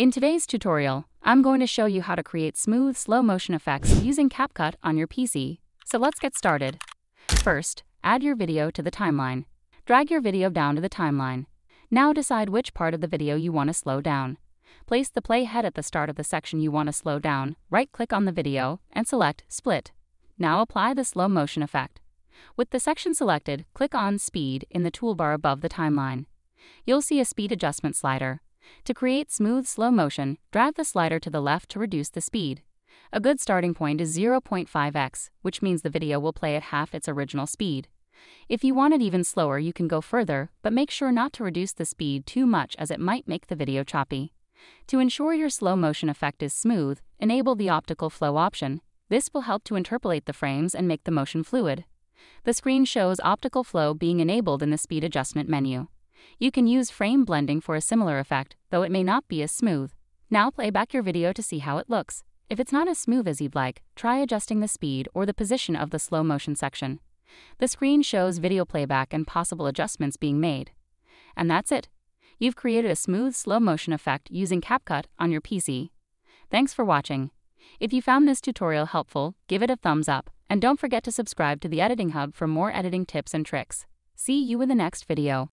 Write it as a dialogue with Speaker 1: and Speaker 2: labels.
Speaker 1: In today's tutorial, I'm going to show you how to create smooth slow motion effects using CapCut on your PC. So let's get started. First, add your video to the timeline. Drag your video down to the timeline. Now decide which part of the video you want to slow down. Place the playhead at the start of the section you want to slow down, right-click on the video, and select Split. Now apply the slow motion effect. With the section selected, click on Speed in the toolbar above the timeline. You'll see a speed adjustment slider. To create smooth slow motion, drag the slider to the left to reduce the speed. A good starting point is 0.5x, which means the video will play at half its original speed. If you want it even slower, you can go further, but make sure not to reduce the speed too much as it might make the video choppy. To ensure your slow motion effect is smooth, enable the optical flow option. This will help to interpolate the frames and make the motion fluid. The screen shows optical flow being enabled in the speed adjustment menu. You can use frame blending for a similar effect, though it may not be as smooth. Now play back your video to see how it looks. If it's not as smooth as you'd like, try adjusting the speed or the position of the slow motion section. The screen shows video playback and possible adjustments being made. And that's it. You've created a smooth slow motion effect using CapCut on your PC. Thanks for watching. If you found this tutorial helpful, give it a thumbs up, and don't forget to subscribe to the Editing Hub for more editing tips and tricks. See you in the next video.